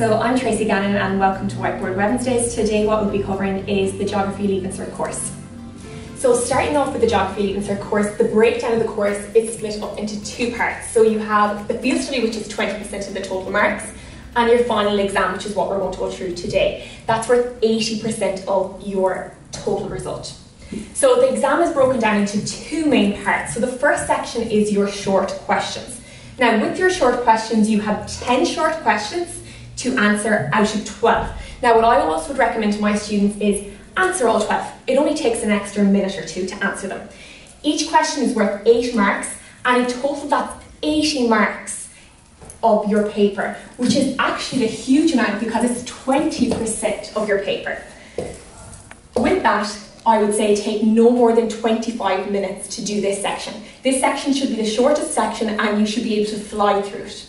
So I'm Tracy Gannon and welcome to Whiteboard Wednesdays. Today what we'll be covering is the Geography Leaving Cert course. So starting off with the Geography Leaving Cert course, the breakdown of the course is split up into two parts. So you have the field study which is 20% of the total marks and your final exam which is what we're going to go through today. That's worth 80% of your total result. So the exam is broken down into two main parts. So the first section is your short questions. Now with your short questions you have 10 short questions to answer out of 12. Now, what I always would recommend to my students is answer all 12. It only takes an extra minute or two to answer them. Each question is worth 8 marks, and in total, that's 80 marks of your paper, which is actually a huge amount because it's 20% of your paper. With that, I would say take no more than 25 minutes to do this section. This section should be the shortest section and you should be able to fly through it.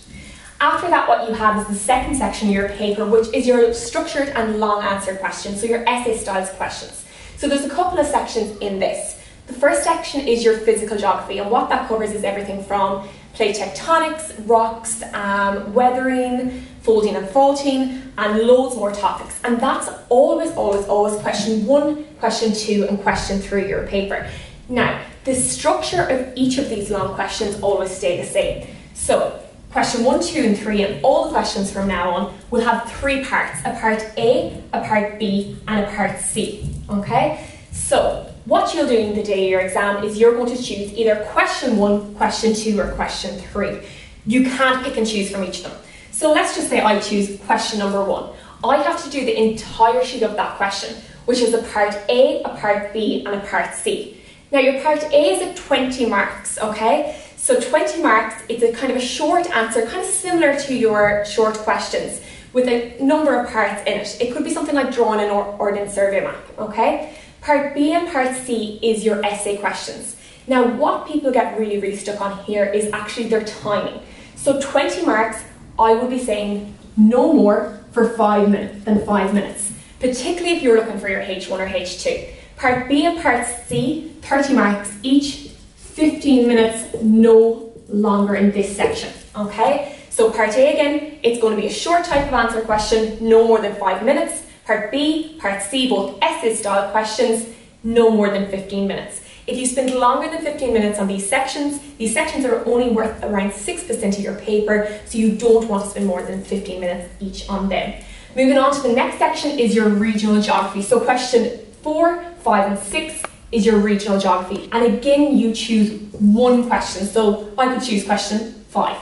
After that, what you have is the second section of your paper, which is your structured and long answer questions, so your essay styles questions. So there's a couple of sections in this. The first section is your physical geography, and what that covers is everything from plate tectonics, rocks, um, weathering, folding and faulting, and loads more topics. And that's always, always, always question one, question two, and question three of your paper. Now, the structure of each of these long questions always stay the same. So Question one, two, and three, and all the questions from now on will have three parts a part A, a part B, and a part C. Okay? So, what you'll do in the day of your exam is you're going to choose either question one, question two, or question three. You can't pick and choose from each of them. So, let's just say I choose question number one. I have to do the entire sheet of that question, which is a part A, a part B, and a part C. Now, your part A is at 20 marks, okay? So 20 marks, it's a kind of a short answer, kind of similar to your short questions with a number of parts in it. It could be something like drawing an ordnance survey map, okay? Part B and part C is your essay questions. Now, what people get really, really stuck on here is actually their timing. So 20 marks, I would be saying no more for five minutes than five minutes, particularly if you're looking for your H1 or H2. Part B and part C, 30 marks each, 15 minutes no longer in this section, okay? So part A again, it's going to be a short type of answer question, no more than five minutes. Part B, part C, both essay style questions, no more than 15 minutes. If you spend longer than 15 minutes on these sections, these sections are only worth around 6% of your paper, so you don't want to spend more than 15 minutes each on them. Moving on to the next section is your regional geography. So question four, five and six is your regional geography. And again, you choose one question. So I could choose question five.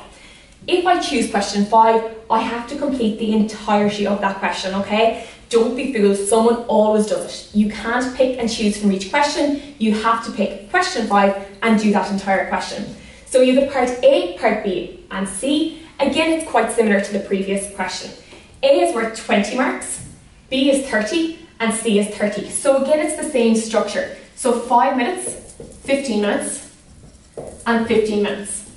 If I choose question five, I have to complete the entirety of that question, okay? Don't be fooled, someone always does it. You can't pick and choose from each question. You have to pick question five and do that entire question. So you have part A, part B, and C. Again, it's quite similar to the previous question. A is worth 20 marks, B is 30, and C is 30. So again, it's the same structure. So five minutes, 15 minutes, and 15 minutes.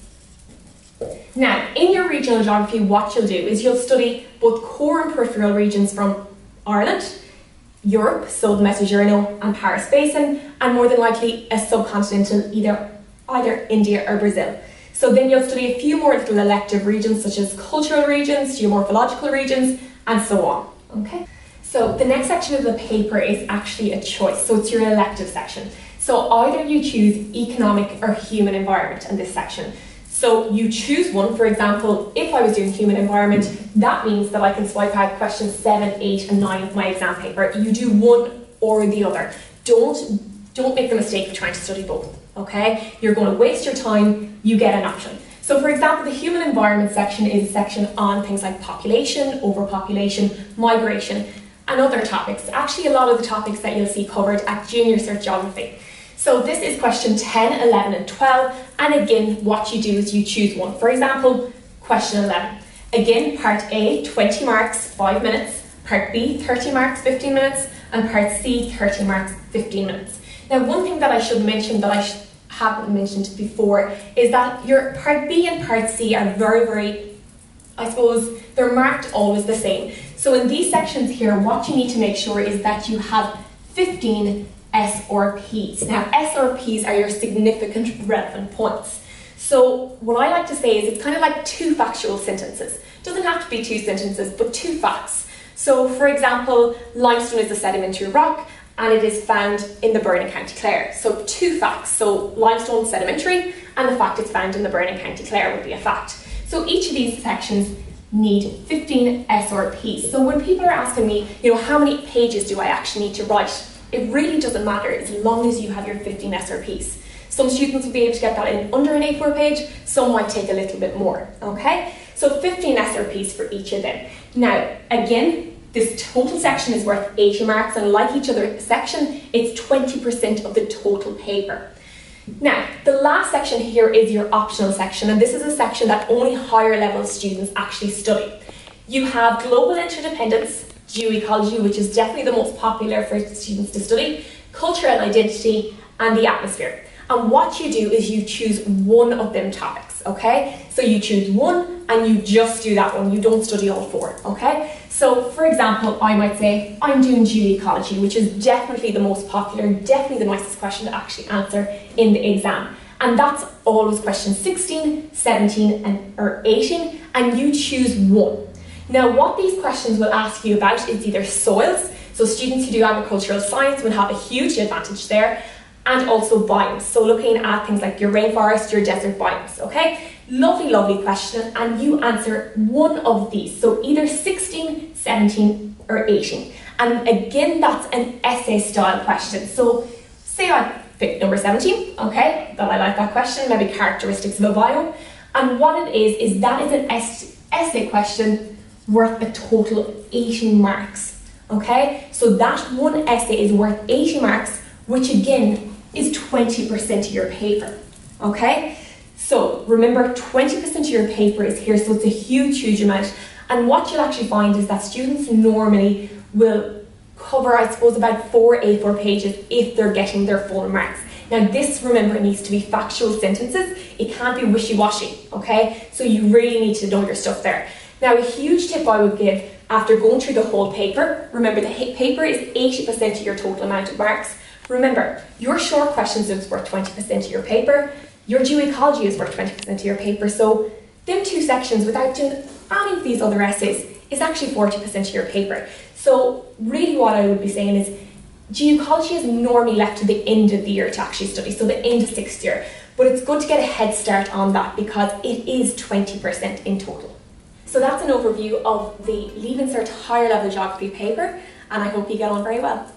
Now, in your regional geography, what you'll do is you'll study both core and peripheral regions from Ireland, Europe, so the Mezzogiorno and Paris Basin, and more than likely a subcontinental, either, either India or Brazil. So then you'll study a few more little elective regions such as cultural regions, geomorphological regions, and so on. Okay. So the next section of the paper is actually a choice. So it's your elective section. So either you choose economic or human environment in this section. So you choose one, for example, if I was doing human environment, that means that I can swipe out questions seven, eight, and nine of my exam paper. You do one or the other. Don't don't make the mistake of trying to study both. Okay? You're going to waste your time, you get an option. So for example, the human environment section is a section on things like population, overpopulation, migration, and other topics. Actually, a lot of the topics that you'll see covered at Junior Cert Geography. So this is question 10, 11 and 12 and again what you do is you choose one. For example, question 11. Again, part A, 20 marks, 5 minutes. Part B, 30 marks, 15 minutes. And part C, 30 marks, 15 minutes. Now one thing that I should mention that I haven't mentioned before is that your part B and part C are very, very, I suppose, they're marked always the same. So in these sections here, what you need to make sure is that you have 15 SRPs. Now SRPs are your significant relevant points. So what I like to say is it's kind of like two factual sentences. Doesn't have to be two sentences, but two facts. So for example, limestone is a sedimentary rock and it is found in the Burren County Clare. So two facts. So limestone sedimentary and the fact it's found in the Burren County Clare would be a fact. So each of these sections need 15 SRPs. So when people are asking me, you know, how many pages do I actually need to write? It really doesn't matter as long as you have your 15 SRPs. Some students will be able to get that in under an A4 page, some might take a little bit more, okay? So 15 SRPs for each of them. Now, again, this total section is worth 80 marks and like each other section, it's 20% of the total paper. Now, the last section here is your optional section, and this is a section that only higher level students actually study. You have global interdependence, geoecology, which is definitely the most popular for students to study, culture and identity, and the atmosphere. And what you do is you choose one of them topics, okay? So you choose one and you just do that one. You don't study all four, okay? So for example, I might say, I'm doing geoecology, which is definitely the most popular, definitely the nicest question to actually answer in the exam. And that's always question 16, 17, and or 18, and you choose one. Now, what these questions will ask you about is either soils, so students who do agricultural science will have a huge advantage there, and also biomes. So looking at things like your rainforest, your desert biomes, okay? Lovely, lovely question, and you answer one of these. So either 16, 17, or 18. And again, that's an essay style question. So say I pick number 17, okay, that I like that question, maybe characteristics of a biome. And what it is, is that is an essay question worth a total of 18 marks. Okay, so that one essay is worth 80 marks, which again is 20% of your paper. Okay, so remember 20% of your paper is here, so it's a huge, huge amount. And what you'll actually find is that students normally will cover, I suppose, about four A4 pages if they're getting their full marks. Now, this, remember, needs to be factual sentences. It can't be wishy washy, okay? So you really need to know your stuff there. Now, a huge tip I would give after going through the whole paper, remember the paper is 80% of your total amount of marks. Remember, your short questions is worth 20% of your paper, your geoecology is worth 20% of your paper, so them two sections, without doing any of these other essays, is actually 40% of your paper. So really what I would be saying is geoecology is normally left to the end of the year to actually study, so the end of sixth year. But it's good to get a head start on that because it is 20% in total. So that's an overview of the Leaving Cert higher level geography paper and I hope you get on very well.